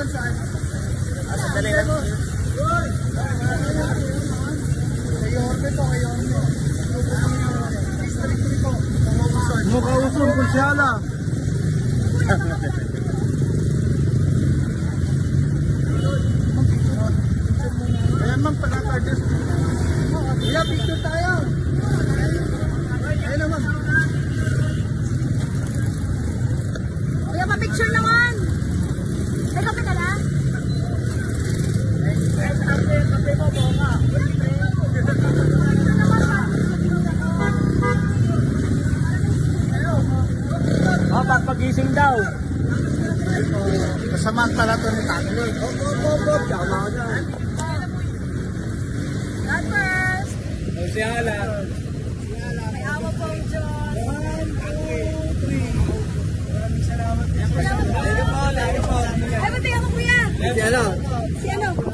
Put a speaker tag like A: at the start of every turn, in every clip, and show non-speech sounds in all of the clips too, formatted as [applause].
A: Ah, sandali lang. Kayo orbit o kayo ano? District ito. Pangungusad.
B: Mukha usun, kunsyala.
A: Ayan ma'am, panaka-adjust. Iya, picture tayo. Ayan naman.
C: Kuya, pa-picture naman.
B: Pagpagising daw.
A: Kasamahan pala ito ni Tatlo. Hop, hop, hop, hop. Tama ka dyan.
C: God first.
B: Kunsyala.
C: May awa po ang Diyos.
B: Lalo po, lalo po.
C: Ay, ba't ako kuya?
B: Si ano?
C: Si ano?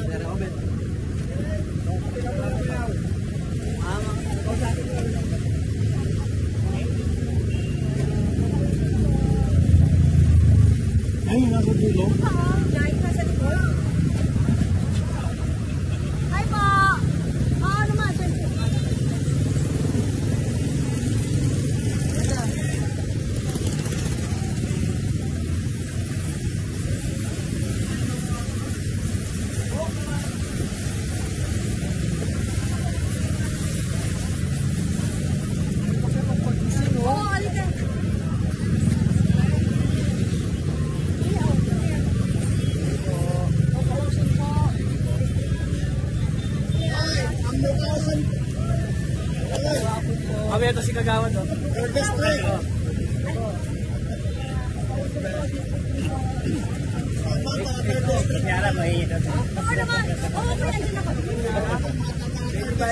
B: Ito si Kagawad. Oh.
A: Best friend.
B: Kunyara, mahihit ako.
C: Oo naman. Oo, may nandiyan ako.
B: Akin na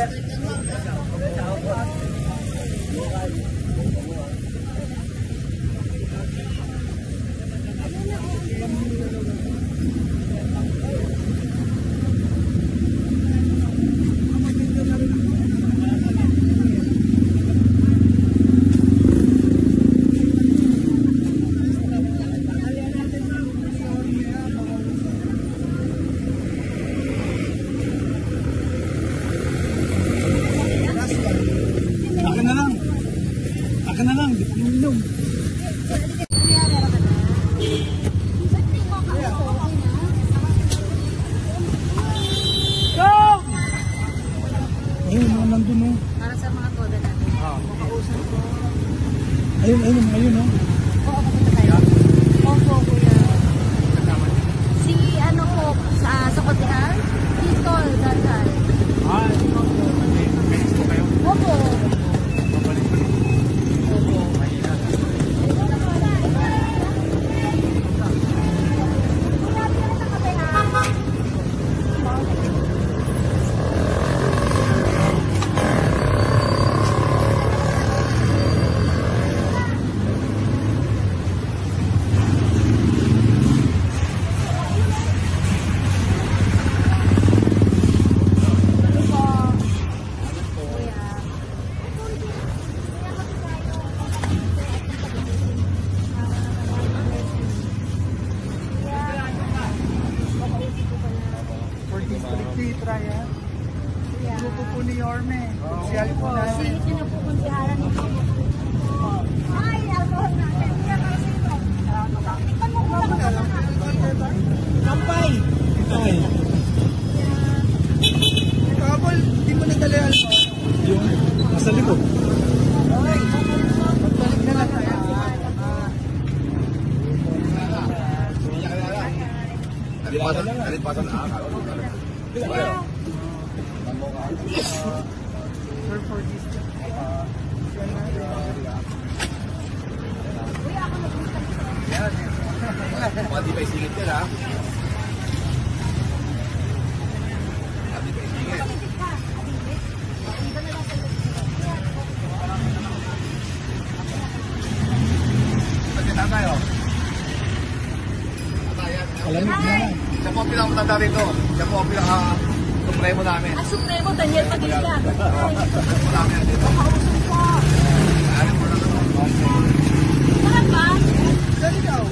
B: Ayun, ayun, ayun oh.
C: Oo, papunta tayo. Opo, kuya. Si ano po, sa sa Kotihan? Titol, Dalhal.
B: Ah, ito. Finish po kayo.
C: Opo.
B: Babalik ko.
C: Opo.
B: Mahirap.
A: For District 3, try yan. Grupo po ni Yorme. Social po natin.
C: Singit niyo na po kung si Hara nito. Ay, alcohol natin. Kuya, para sa ito. Tikman mo kung lang
A: Kampay! Kabol, di mo nadali alcohol.
B: yung nasa likod.
A: Pagbalik na lang tayo.
D: Kalipatan, kalipatan na akal.
A: Sir, for District.
D: Mga di pa isingit yan ha. Mga di pa isingit. Kasi tayo.
B: Alam mo na.
D: Siya po ang pinakamatanda rito. Siya po ang pinaka-supremo namin.
C: Ang Supremo, Daniel Padilla.
D: Supremo [laughs] namin dito.
C: Makausap po.
D: Ano po na ito?
C: Saan ba?
A: Dali daw.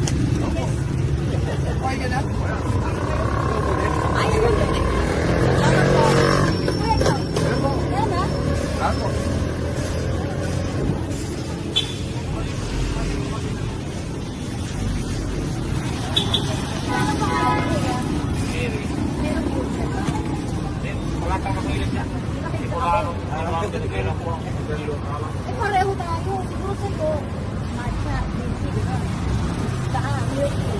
A: Okay ka na?
C: Ay, ano yun? Salamat po. Kuya, ikaw. Yan, ha? Eh, pareho tayo. Siguro sa'yo, matcha, basic, ah. Saan? Milk tea.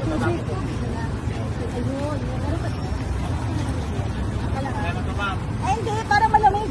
C: Tubig. Ayun, yun. Meron ba ito? Akala ka? Ay, hindi. Para malamig.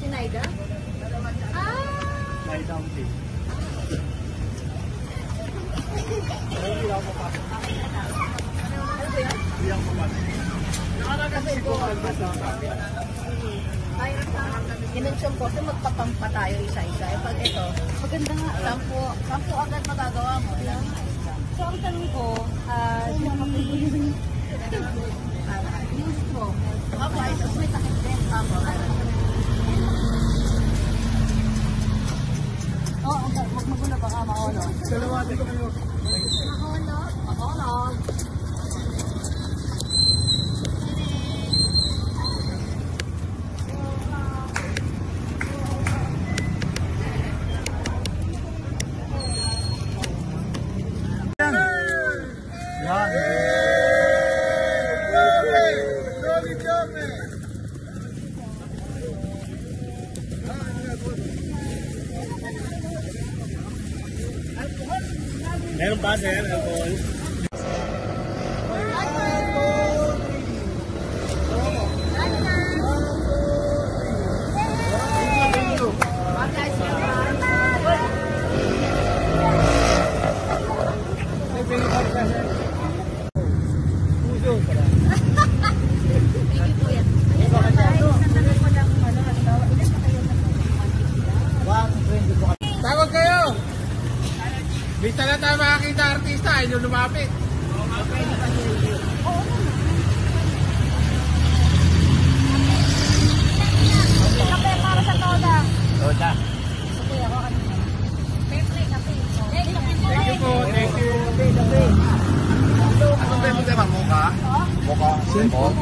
C: Si Naida? Ah!
B: Lie down, please.
C: Kinonsyon ko, so magpapampa tayo isa-isa. Eh, pag ito, maganda nga. Sampu, sampu agad magagawa mo. So, ang tanong ko, ah, uh, use mo. Ako, ay, tapos may takip din. Ako, Oo, oh, okay. Magulo baka maolo.
B: Dalawati ko kayo. Era
A: um baseado, Bista na tayo makakita artista, ayaw nyo lumapit.
C: Kape para sa toda.
B: Toda.
C: Kape ako kanina. Pepe, kape.
A: Thank you po, thank you.
D: Ano ba yung tema? Mocha? Mocha? Simple?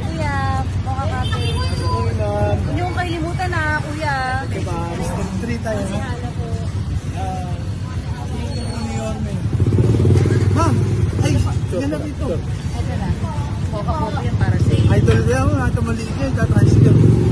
C: Kuya, mukha kape. Hindi mo kalilimutan na, kuya.
B: Diba? Mr. 3 tayo, no?
C: Ano po.
B: Ah, Uniorme. Ma'am! Ay, yan lang ito.
C: Ito na. Po yan para sa iyo.
B: Idol ko yan, mga maliit yan, tatricycle.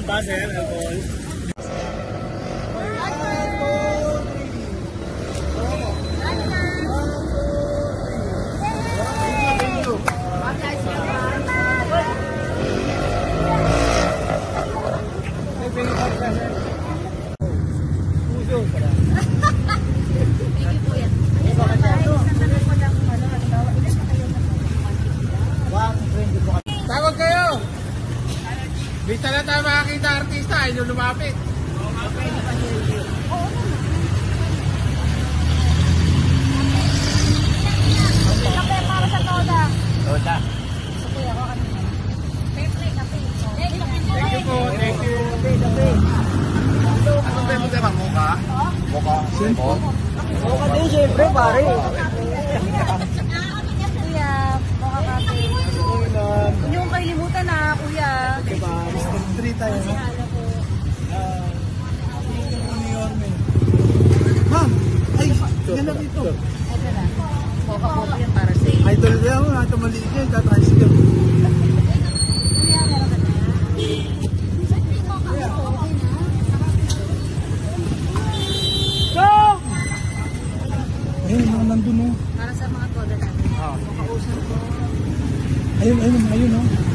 C: हम
A: पास है Bista na tayo makakita artista, lumapit.
C: Hear you. Oo naman. Kape para sa Toda.
B: Toda.
C: Sa kuya ko kanina. Pepe, kape. Thank
B: Thank you po. Thank you.
D: Ano tayo mo tayo, mukha? Mukha. Mukha.
A: Oo, din, syempre, pare.
C: Kuya, baka kape. Huwag niyong kailimutan na, kuya.
A: Street tayo, no?
C: Ano po.
A: Ah, ni Orme. Ma'am, ay, ganap ito.
C: Ito na. Coca Cola yan para sa iyo.
A: Idol maliit yan, tatricycle.
C: Kuya, meron ka na.
A: Ayun, mga nandun, no?
C: Para sa mga toda natin. Makausap ko.
A: Ayun, ayun, ayun, no?